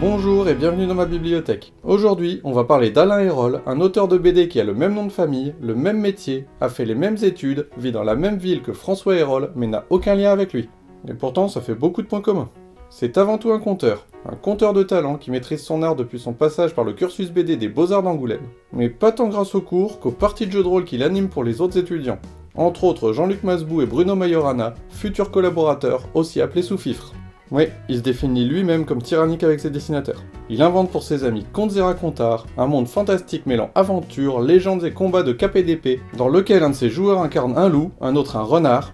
Bonjour et bienvenue dans ma bibliothèque. Aujourd'hui, on va parler d'Alain Hérol, un auteur de BD qui a le même nom de famille, le même métier, a fait les mêmes études, vit dans la même ville que François Hérol, mais n'a aucun lien avec lui. Et pourtant, ça fait beaucoup de points communs. C'est avant tout un conteur, un conteur de talent qui maîtrise son art depuis son passage par le cursus BD des Beaux-Arts d'Angoulême. Mais pas tant grâce aux cours qu'aux parties de jeux de rôle qu'il anime pour les autres étudiants. Entre autres Jean-Luc Masbou et Bruno Majorana, futurs collaborateurs, aussi appelés sous-fifres. Oui, il se définit lui-même comme tyrannique avec ses dessinateurs. Il invente pour ses amis contes et racontars, un monde fantastique mêlant aventures, légendes et combats de cap et d'épée, dans lequel un de ses joueurs incarne un loup, un autre un renard,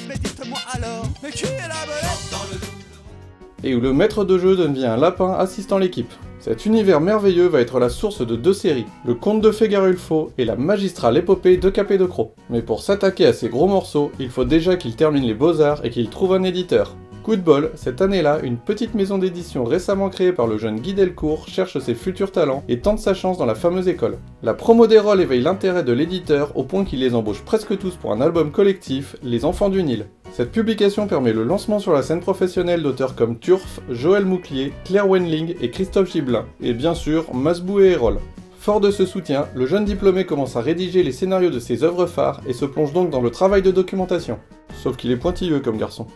et où le maître de jeu devient un lapin assistant l'équipe. Cet univers merveilleux va être la source de deux séries, le conte de fée Garulfo et la magistrale épopée de Capé de Croc. Mais pour s'attaquer à ces gros morceaux, il faut déjà qu'il termine les beaux-arts et qu'il trouve un éditeur. Coup de bol, cette année-là, une petite maison d'édition récemment créée par le jeune Guy Delcourt cherche ses futurs talents et tente sa chance dans la fameuse école. La promo des rôles éveille l'intérêt de l'éditeur au point qu'il les embauche presque tous pour un album collectif, Les Enfants du Nil. Cette publication permet le lancement sur la scène professionnelle d'auteurs comme Turf, Joël Mouclier, Claire Wenling et Christophe Gibelin, et bien sûr Masbou et Hérol. Fort de ce soutien, le jeune diplômé commence à rédiger les scénarios de ses œuvres phares et se plonge donc dans le travail de documentation. Sauf qu'il est pointilleux comme garçon.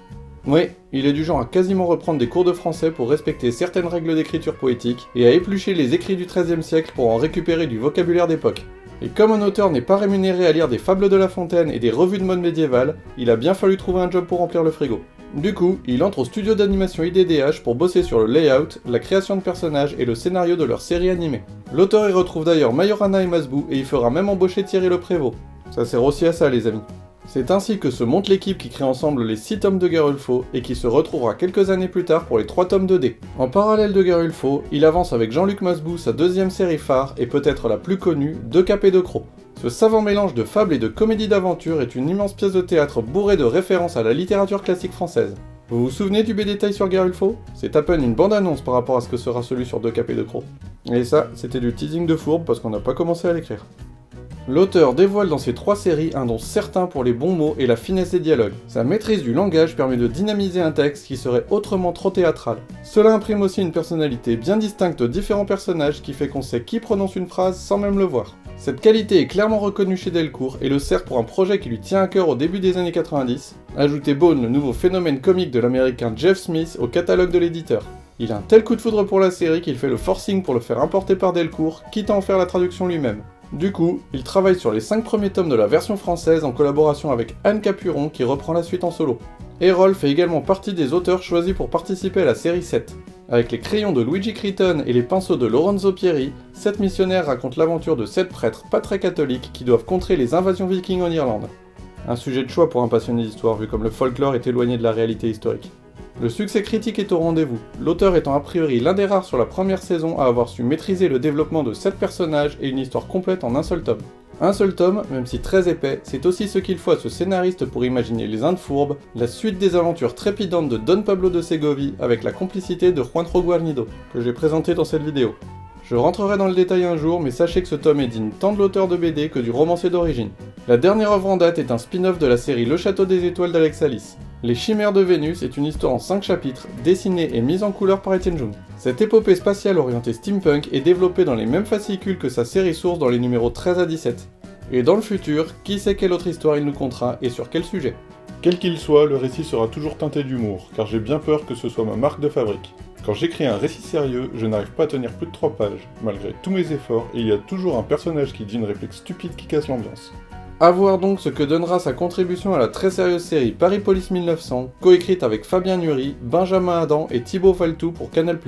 Oui, il est du genre à quasiment reprendre des cours de français pour respecter certaines règles d'écriture poétique et à éplucher les écrits du XIIIe siècle pour en récupérer du vocabulaire d'époque. Et comme un auteur n'est pas rémunéré à lire des fables de La Fontaine et des revues de mode médiévale, il a bien fallu trouver un job pour remplir le frigo. Du coup, il entre au studio d'animation IDDH pour bosser sur le layout, la création de personnages et le scénario de leur série animée. L'auteur y retrouve d'ailleurs Majorana et Masbou et il fera même embaucher Thierry Le Prévost. Ça sert aussi à ça les amis. C'est ainsi que se monte l'équipe qui crée ensemble les 6 tomes de Garulfo et qui se retrouvera quelques années plus tard pour les 3 tomes de D. En parallèle de Garulfo, il avance avec Jean-Luc Masbou sa deuxième série phare et peut-être la plus connue, De Cap et de Croc. Ce savant mélange de fables et de comédies d'aventure est une immense pièce de théâtre bourrée de références à la littérature classique française. Vous vous souvenez du B-détail sur Garulfo? C'est à peine une bande-annonce par rapport à ce que sera celui sur De Cap et de Croc. Et ça, c'était du teasing de fourbe parce qu'on n'a pas commencé à l'écrire. L'auteur dévoile dans ses trois séries un don certain pour les bons mots et la finesse des dialogues. Sa maîtrise du langage permet de dynamiser un texte qui serait autrement trop théâtral. Cela imprime aussi une personnalité bien distincte aux différents personnages qui fait qu'on sait qui prononce une phrase sans même le voir. Cette qualité est clairement reconnue chez Delcourt et le sert pour un projet qui lui tient à cœur au début des années 90, ajouter Bone, le nouveau phénomène comique de l'américain Jeff Smith, au catalogue de l'éditeur. Il a un tel coup de foudre pour la série qu'il fait le forcing pour le faire importer par Delcourt, quitte à en faire la traduction lui-même. Du coup, il travaille sur les 5 premiers tomes de la version française en collaboration avec Anne Capuron qui reprend la suite en solo. Errol fait également partie des auteurs choisis pour participer à la série 7. Avec les crayons de Luigi Crichton et les pinceaux de Lorenzo Pieri, 7 missionnaires racontent l'aventure de 7 prêtres pas très catholiques qui doivent contrer les invasions vikings en Irlande. Un sujet de choix pour un passionné d'histoire vu comme le folklore est éloigné de la réalité historique. Le succès critique est au rendez-vous, l'auteur étant a priori l'un des rares sur la première saison à avoir su maîtriser le développement de 7 personnages et une histoire complète en un seul tome. Un seul tome, même si très épais, c'est aussi ce qu'il faut à ce scénariste pour imaginer Les Indes fourbes, la suite des aventures trépidantes de Don Pablo de Segovie avec la complicité de Juan Troguarnido, que j'ai présenté dans cette vidéo. Je rentrerai dans le détail un jour, mais sachez que ce tome est digne tant de l'auteur de BD que du romancier d'origine. La dernière œuvre en date est un spin-off de la série Le Château des Étoiles d'Alex Alice. Les Chimères de Vénus est une histoire en 5 chapitres, dessinée et mise en couleur par Etienne Jung. Cette épopée spatiale orientée steampunk est développée dans les mêmes fascicules que sa série source dans les numéros 13 à 17. Et dans le futur, qui sait quelle autre histoire il nous contera et sur quel sujet? Quel qu'il soit, le récit sera toujours teinté d'humour, car j'ai bien peur que ce soit ma marque de fabrique. Quand j'écris un récit sérieux, je n'arrive pas à tenir plus de 3 pages, malgré tous mes efforts, et il y a toujours un personnage qui dit une réplique stupide qui casse l'ambiance. A voir donc ce que donnera sa contribution à la très sérieuse série Paris Police 1900, coécrite avec Fabien Nury, Benjamin Adam et Thibaut Faltou pour Canal+.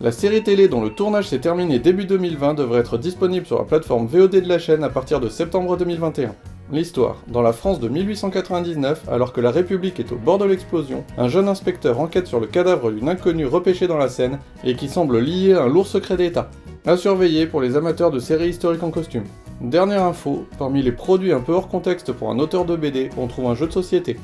La série télé dont le tournage s'est terminé début 2020 devrait être disponible sur la plateforme VOD de la chaîne à partir de septembre 2021. L'histoire. Dans la France de 1899, alors que la République est au bord de l'explosion, un jeune inspecteur enquête sur le cadavre d'une inconnue repêchée dans la Seine et qui semble lié à un lourd secret d'État. À surveiller pour les amateurs de séries historiques en costume. Dernière info, parmi les produits un peu hors contexte pour un auteur de BD, on trouve un jeu de société.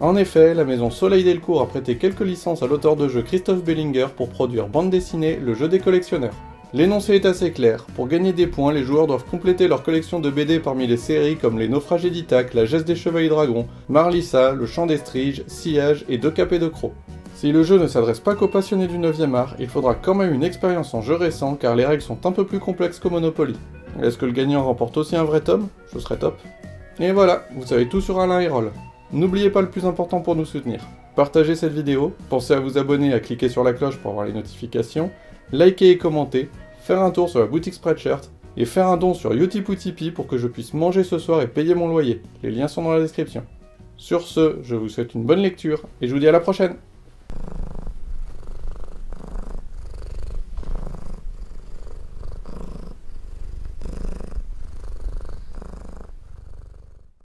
En effet, la maison Soleil Delcourt a prêté quelques licences à l'auteur de jeu Christophe Bellinger pour produire bande dessinée Le jeu des collectionneurs. L'énoncé est assez clair, pour gagner des points, les joueurs doivent compléter leur collection de BD parmi les séries comme Les Naufragés d'Ithac, La Geste des Chevaliers Dragons, Marlissa, Le Chant des Striges, Sillage et Deux Capés de Crocs. Si le jeu ne s'adresse pas qu'aux passionnés du 9ème art, il faudra quand même une expérience en jeu récent car les règles sont un peu plus complexes qu'au Monopoly. Est-ce que le gagnant remporte aussi un vrai tome? Ce serait top. Et voilà, vous savez tout sur Alain Hérol. N'oubliez pas le plus important pour nous soutenir. Partagez cette vidéo, pensez à vous abonner à cliquer sur la cloche pour avoir les notifications, likez et commentez, faire un tour sur la boutique Spreadshirt, et faire un don sur Utip ou Tipeee pour que je puisse manger ce soir et payer mon loyer. Les liens sont dans la description. Sur ce, je vous souhaite une bonne lecture, et je vous dis à la prochaine